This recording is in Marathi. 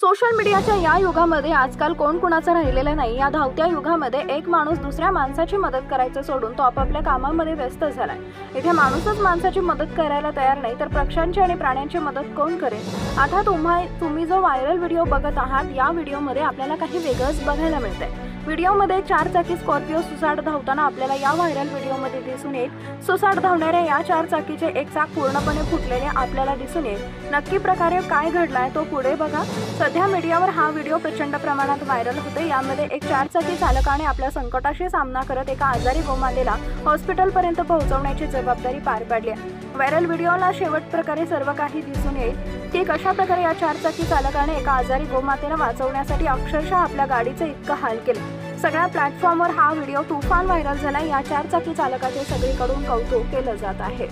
सोशल मीडियाच्या या युगामध्ये आजकाल कोण कुणाचं राहिलेलं नाही? या धावत्या युगामध्ये एक माणूस दुसऱ्या माणसाची मदत करायचं सोडून तो आपापल्या कामामध्ये व्यस्त झालाय. इथे माणूसच माणसाची मदत करायला तयार नाही तर पक्ष्यांची आणि प्राण्यांची मदत कोण करेल? आता तुम्हा तुम्ही जो व्हायरल व्हिडिओ बघत आहात या व्हिडिओमध्ये आपल्याला काही वेगळंच बघायला मिळतंय. व्हिडिओमध्ये चार चाकी स्कॉर्पिओ सुसाट धावताना आपल्याला या व्हायरल व्हिडिओमध्ये दिसून येईल. सुसाट धावणाऱ्या या चार चाकीचे एक चाक पूर्णपणे फुटलेले आपल्याला दिसून येईल. नक्की प्रकारे काय घडलाय तो पुढे बघा. सध्या मीडियावर हा व्हिडिओ प्रचंड प्रमाणात व्हायरल होते यामध्ये एक चारचाकी चालकाने आपल्या संकटाशी सामना करत एका आजारी गोमातेला हॉस्पिटलपर्यंत पोहोचवण्याची जबाबदारी पार पाडली आहे. व्हायरल व्हिडिओला शेवट प्रकारे सर्व काही दिसून येईल. की कशा प्रकारे या चारचाकी चालकाने एका आजारी गोमातेला वाचवण्यासाठी अक्षरशः आपल्या गाडीचे इतकं हाल केले. सगळ्या प्लॅटफॉर्मवर हा व्हिडिओ तुफान व्हायरल झाला या चारचाकी चालकाचे सगळीकडून कौतुक केलं जात आहे.